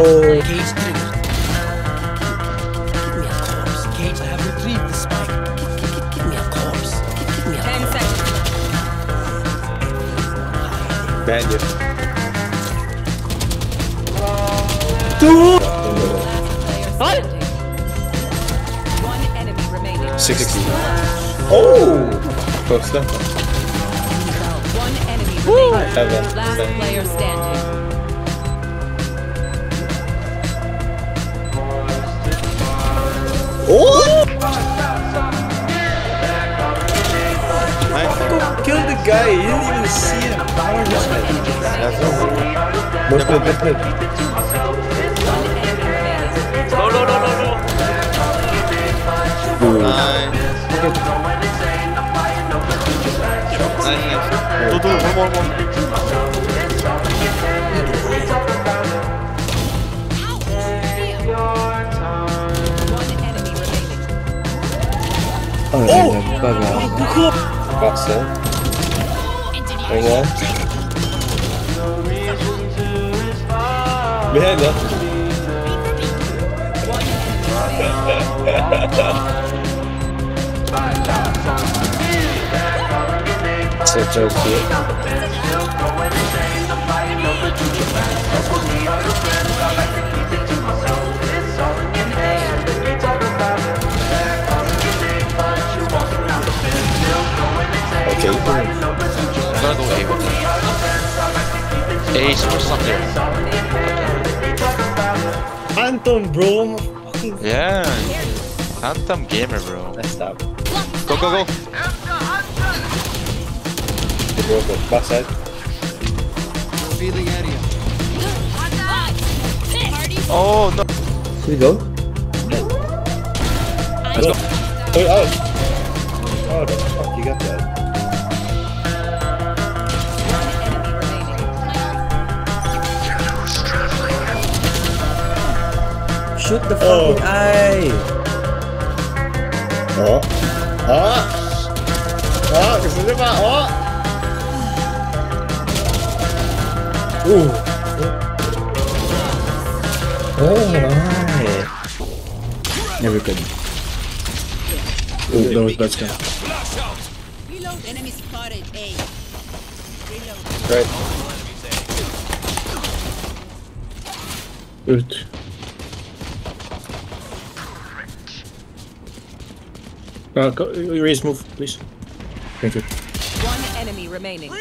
Oh. Cage triggered. Give me a corpse. Cage, I have retrieved the spike. Give, give, give me a corpse. Give, give me a Ten corpse. seconds. Behind you. Last player standing. One enemy remaining. 60. Oh! Close enough. One enemy remaining. Last player standing. Kill the. You didn't even see him. Power just One enemy remaining. Most good, most good. One enemy. No, no, no, no, no. Nice. Oh, nice. Do, do, one more, one more. One enemy remaining. Oh, bugger. Box in. Hang on. Behind you. It's a joke here. Okay. Gonna go A with them. A, someone's up there. Phantom, bro. Fucking Yeah. Phantom gamer, bro. Let's stop. Go, go, go. The broken. Backside. Oh, no. Should we go? Let's go. Oh, out. Oh, the fuck, you got that. Shoot the Oh. fucking eye. Oh. Ah! Ah, gusto niyo ba? Oh! Ooh. Oh, my. Never could. Ooh, that was bad scam. Reload. Enemy spotted. A. Reload. Right. Good. Uh, go, erase move, please. Thank you. One enemy remaining.